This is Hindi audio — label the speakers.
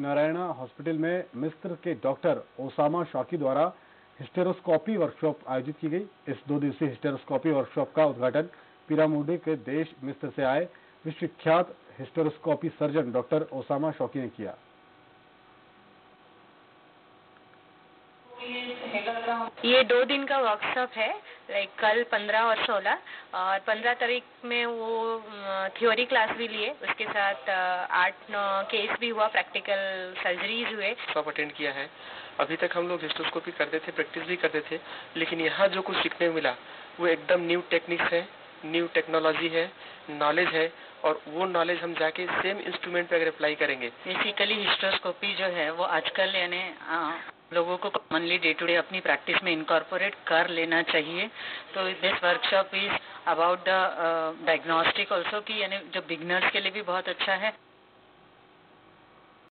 Speaker 1: नारायणा हॉस्पिटल में मिस्र के डॉक्टर ओसामा शौकी द्वारा हिस्टेरोस्कोपी वर्कशॉप आयोजित की गई। इस दो दिवसीय हिस्टेरोस्कोपी वर्कशॉप का उद्घाटन पिरामुडे के देश मिस्र से आए विश्वविख्यात hysteroscopy surgeon doctor Osama Shawki ने किया।
Speaker 2: ये दो दिन का वर्कशॉप है लाइक कल पंद्रह और सोलह। और पंद्रह तारीख में वो थ्योरी क्लास भी लिए। उसके साथ आठ नौ केस भी हुआ प्रैक्टिकल सर्जरीज हुए।
Speaker 3: सब अटेंड किया है। अभी तक हम लोग हिस्टोस्कोपी करते थे प्रैक्टिस भी करते थे लेकिन यहाँ जो कुछ सीखने मिला वो एकदम न्यू टेक्निक्स है न्यू टेक्नोलॉजी है नॉलेज है और वो नॉलेज हम जाके सेम इंस्ट्रूमेंट पे अगर अप्लाई करेंगे।
Speaker 4: बेसिकली हिस्टोस्कोपी जो है वो आजकल यानी लोगों को कॉमनली डे टू डे अपनी प्रैक्टिस में इनकॉर्पोरेट कर लेना चाहिए। तो this workshop is about the diagnostic also की यानी जो बिगनर्स के लिए भी बहुत अच्छा है।